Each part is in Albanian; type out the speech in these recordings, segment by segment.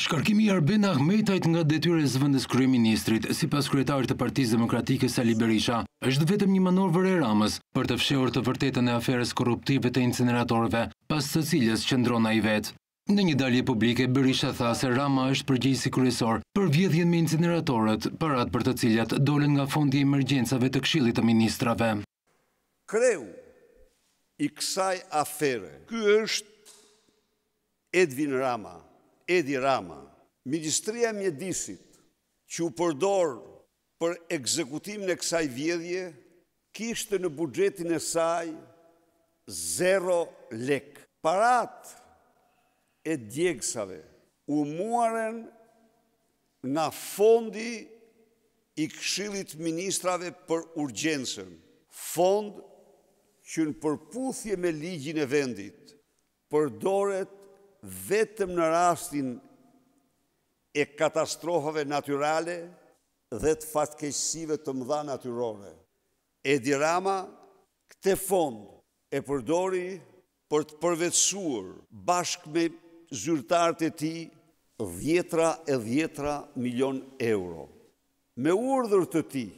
Shkarkimi i Arben Ahmetajt nga detyra e zëvendës kryeministrit, sipas kryetarit të Partisë Demokratike Sali Berisha, është vetëm një manovër e Ramës për të fshehur të vërtetën e aferës korruptive të inceneratorëve, pas të cilës qëndron ai vetë. Në një dalje publike, Berisha tha se Rama është përgjegjësi kryesor për vjedhjen me inceneratorët, paratë për të cilat dolën nga Fondi i Emergjencave të Këshillit të Ministrave. Kreu i kësaj afere. Ky është Edvin Rama, Edi Rama. Ministria e Mjedisit, që u përdor për ekzekutimin e kësaj vjedhje, kishte në buxhetin e saj zero lekë. Paratë e djegësave u muaren Nga Fondi i Këshillit Ministrave për Urgjencën, fond që në përputhje me ligjin e vendit përdoret vetëm në rastin e katastrofave natyrale dhe të fatkeqësive të mëdha natyrore, Edi Rama këtë fond e përdori për të përvetësuar, bashkë me zyrtarët e tij, dhjetra e dhjetra milionë euro. Me urdhër të tij,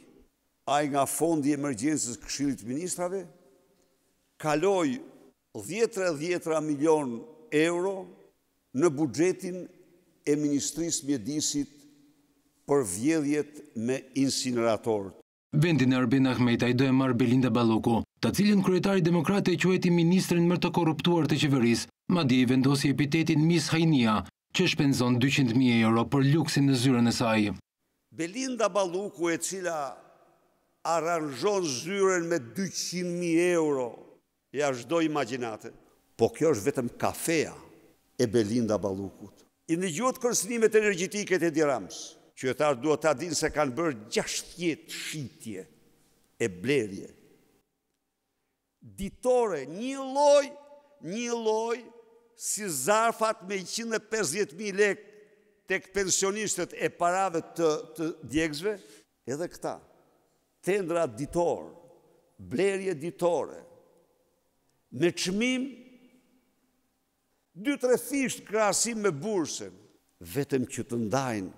ai nga Fondi i Emergjencës Këshillit të Ministrave, kaloi dhjetra e dhjetra milionë euro në buxhetin e Ministrisë Mjedisit për vjedhjet me incineratorët. Vendin e Arben Ahmetaj do e marrë Belinda Balluku, të cilën kryetari demokrat e quajti ministren më të korruptuar të qeverisë, madje i vendosi epitetin Miss Hajnia, që shpenzon dyqind mijë euro për luksin në zyrën e saj. Belinda Balluku e cila aranzhon zyrën me dyqind mijë euro Jashtë çdo imagjinate. Po kjo është vetëm kafeja e Belinda Ballukut. I ndëgjuat kërcënimet energjitike të Edi Ramës. Qytetarët duhet ta dinë se kanë bërë gjashtëdhjetë shitje e blerje ditore njëlloj njëlloj si zarfat me njëqind e pesëdhjetë mijë lekë tek pensionistët e parave të të djegësve. Edhe këta, tendra ditor, blerje ditore, me çmim dy tre fish në krahasim me bursën, vetëm që të ndajnë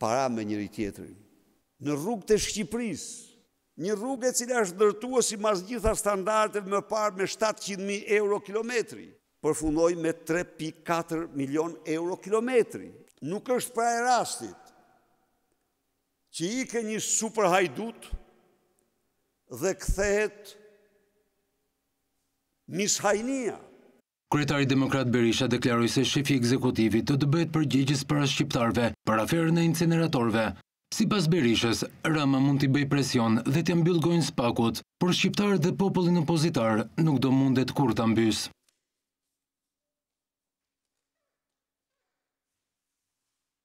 para me njëri tjetrin, në rrugë të Shqipërisë, një rrugë e cila është ndërtuar simbas gjitha standardeve më parë me shtatëqind mijë euro kilometri, përfundoi me tre pikë katër milionë euro kilometri, nuk është pra e rastit. Që ikë një super hajdut dhe kthehet Miss Hajnia. Kryetari demokrat Berisha deklaroi se shefi i ekzekutivit do të bëhet përgjegjës para shqiptarëve për aferën e inceneratorëve. Sipas Berishës, Rama mund t'i bëjë presion dhe t'ia mbyllë gojën SPAK-ut, por shqiptarët dhe popullin opozitar nuk do mundet kurrë ta mbysë.